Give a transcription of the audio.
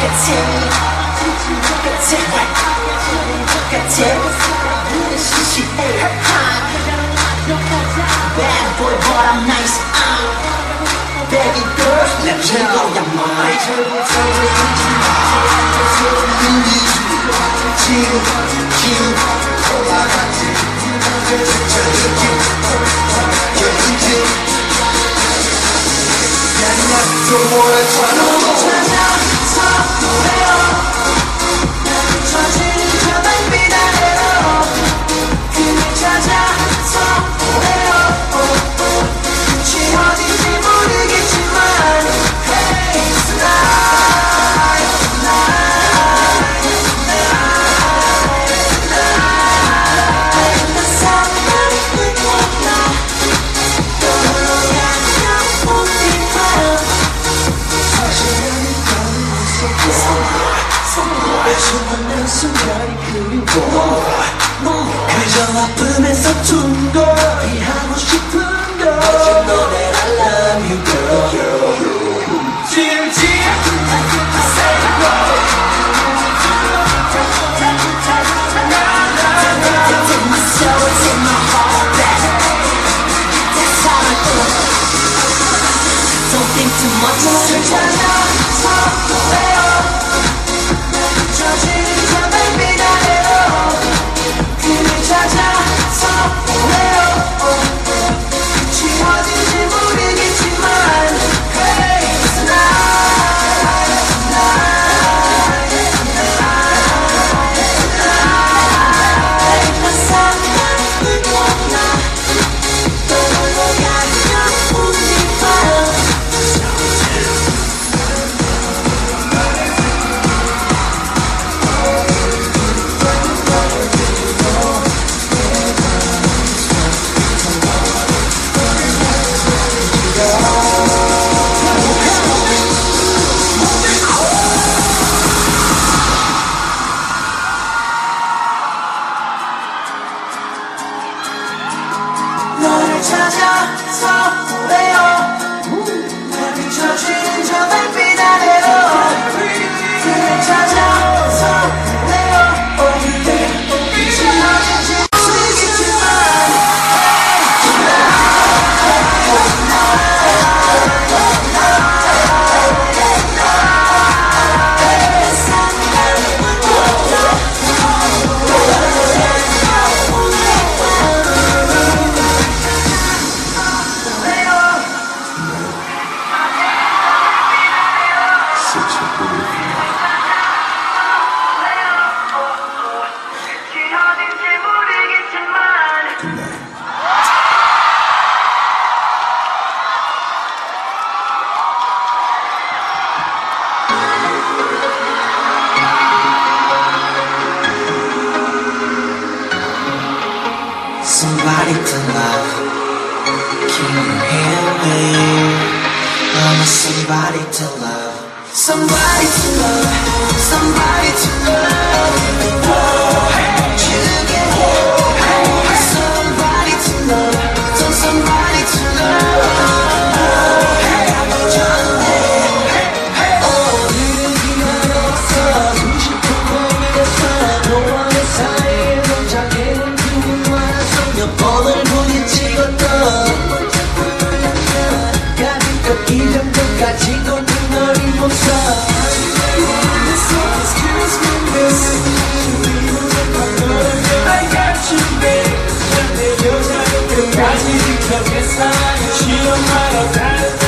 at it. Look at it. Look at it. This is she ate her time. Bad boy, but I'm nice. I'm baggy girls. Let me know your mind. Do is tell you, tell 그저 아픔에서 준걸. somebody to love. Can you hear me? I'm a somebody to love. Somebody to love. Somebody to love. tries me to commit suicide. She don't.